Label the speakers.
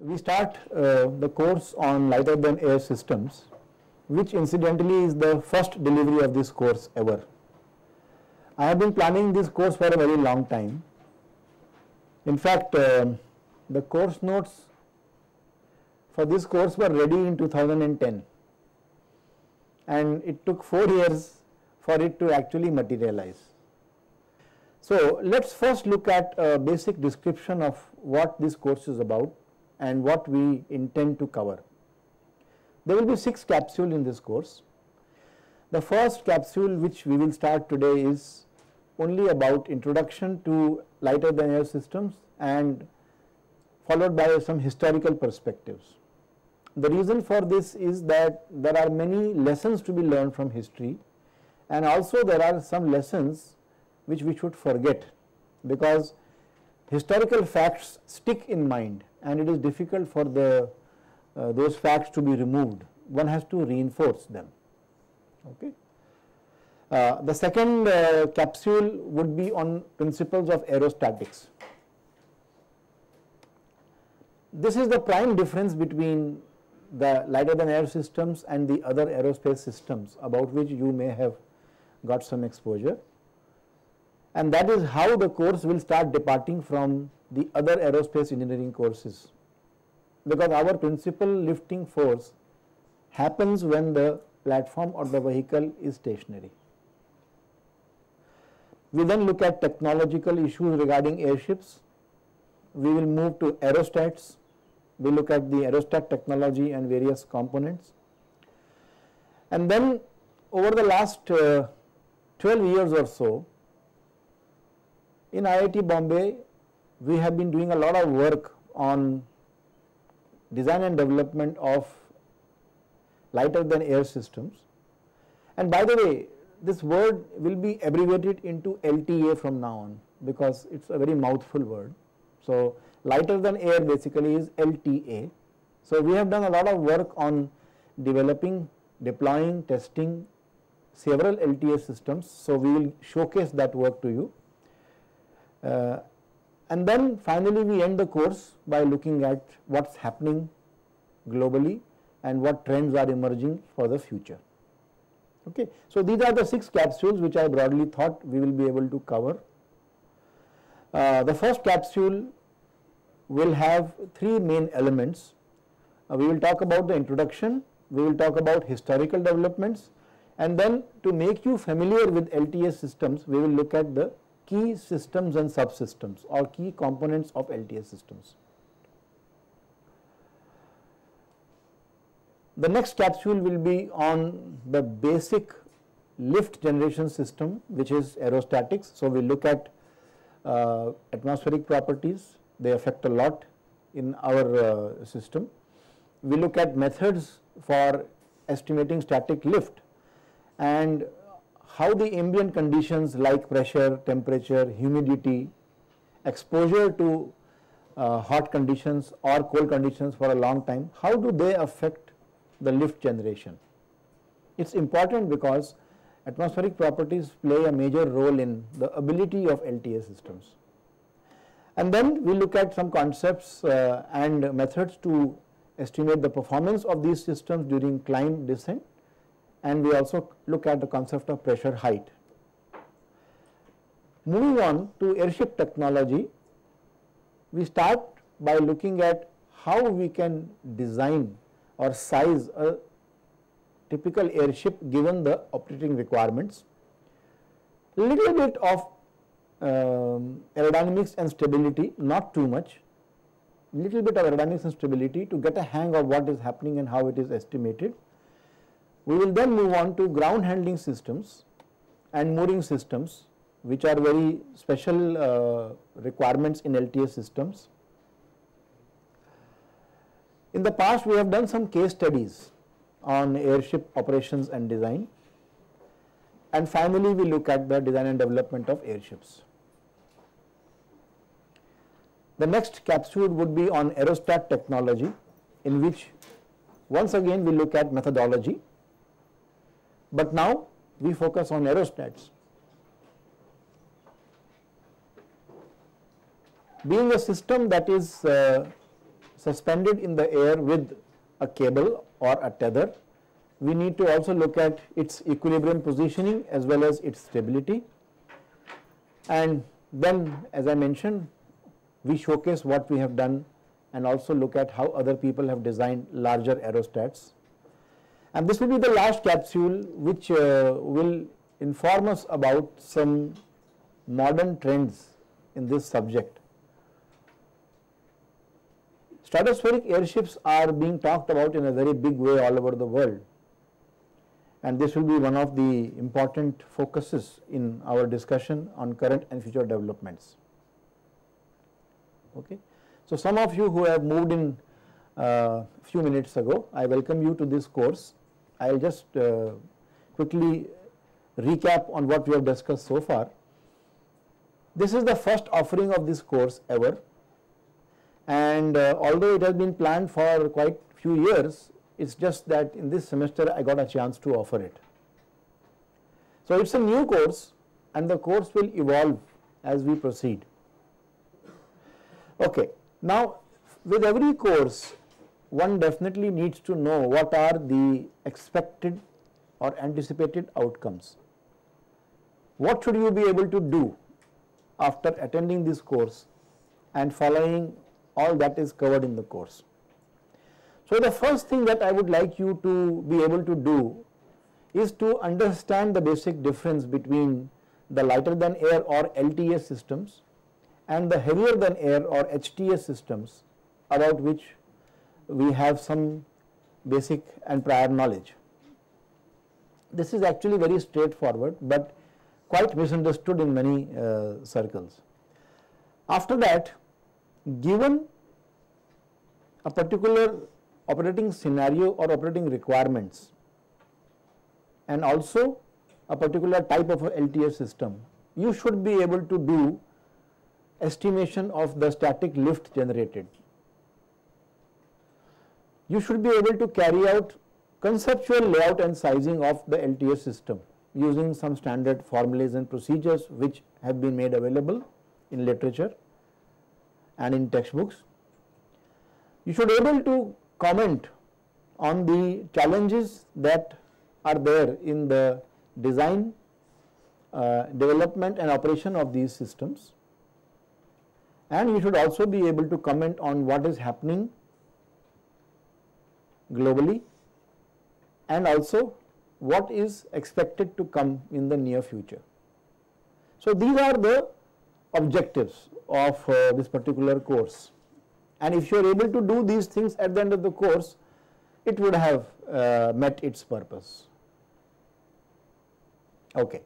Speaker 1: We start uh, the course on lighter than air systems, which incidentally is the first delivery of this course ever. I have been planning this course for a very long time. In fact, uh, the course notes for this course were ready in 2010 and it took 4 years for it to actually materialize. So, let us first look at a basic description of what this course is about and what we intend to cover. There will be 6 capsules in this course. The first capsule which we will start today is only about introduction to lighter than air systems and followed by some historical perspectives. The reason for this is that there are many lessons to be learned from history and also there are some lessons which we should forget because historical facts stick in mind and it is difficult for the uh, those facts to be removed. One has to reinforce them. Okay. Uh, the second uh, capsule would be on principles of aerostatics. This is the prime difference between the lighter than air systems and the other aerospace systems about which you may have got some exposure and that is how the course will start departing from the other aerospace engineering courses because our principal lifting force happens when the platform or the vehicle is stationary. We then look at technological issues regarding airships. We will move to aerostats. We look at the aerostat technology and various components. And then over the last uh, 12 years or so, in IIT Bombay, we have been doing a lot of work on design and development of lighter than air systems. And by the way, this word will be abbreviated into LTA from now on because it's a very mouthful word. So, lighter than air basically is LTA. So, we have done a lot of work on developing, deploying, testing several LTA systems. So, we will showcase that work to you. Uh, and then finally we end the course by looking at what's happening globally and what trends are emerging for the future. Okay. So, these are the 6 capsules which I broadly thought we will be able to cover. Uh, the first capsule will have 3 main elements. Uh, we will talk about the introduction, we will talk about historical developments and then to make you familiar with LTA systems, we will look at the key systems and subsystems or key components of LTA systems. The next capsule will be on the basic lift generation system which is aerostatics. So, we look at uh, atmospheric properties, they affect a lot in our uh, system. We look at methods for estimating static lift and how the ambient conditions like pressure, temperature, humidity, exposure to uh, hot conditions or cold conditions for a long time, how do they affect the lift generation? It is important because atmospheric properties play a major role in the ability of LTA systems. And then we look at some concepts uh, and methods to estimate the performance of these systems during climb descent and we also look at the concept of pressure height. Moving on to airship technology, we start by looking at how we can design or size a typical airship given the operating requirements. Little bit of um, aerodynamics and stability, not too much, little bit of aerodynamics and stability to get a hang of what is happening and how it is estimated we will then move on to ground handling systems and mooring systems which are very special uh, requirements in LTA systems. In the past we have done some case studies on airship operations and design and finally we look at the design and development of airships. The next capsule would be on aerostat technology in which once again we look at methodology, but now we focus on aerostats. Being a system that is uh, suspended in the air with a cable or a tether, we need to also look at its equilibrium positioning as well as its stability. And then as I mentioned, we showcase what we have done and also look at how other people have designed larger aerostats. And this will be the last capsule which uh, will inform us about some modern trends in this subject. Stratospheric airships are being talked about in a very big way all over the world and this will be one of the important focuses in our discussion on current and future developments. Okay. So, some of you who have moved in a uh, few minutes ago, I welcome you to this course. I will just uh, quickly recap on what we have discussed so far. This is the first offering of this course ever and uh, although it has been planned for quite few years, it is just that in this semester I got a chance to offer it. So, it is a new course and the course will evolve as we proceed. Okay. Now, with every course, one definitely needs to know what are the expected or anticipated outcomes. What should you be able to do after attending this course and following all that is covered in the course. So, the first thing that I would like you to be able to do is to understand the basic difference between the lighter than air or LTA systems and the heavier than air or HTA systems about which we have some basic and prior knowledge. This is actually very straightforward, but quite misunderstood in many uh, circles. After that, given a particular operating scenario or operating requirements and also a particular type of a LTA system, you should be able to do estimation of the static lift generated. You should be able to carry out conceptual layout and sizing of the LTA system using some standard formulas and procedures which have been made available in literature and in textbooks. You should be able to comment on the challenges that are there in the design, uh, development and operation of these systems and you should also be able to comment on what is happening globally and also what is expected to come in the near future. So, these are the objectives of uh, this particular course and if you are able to do these things at the end of the course, it would have uh, met its purpose. Okay.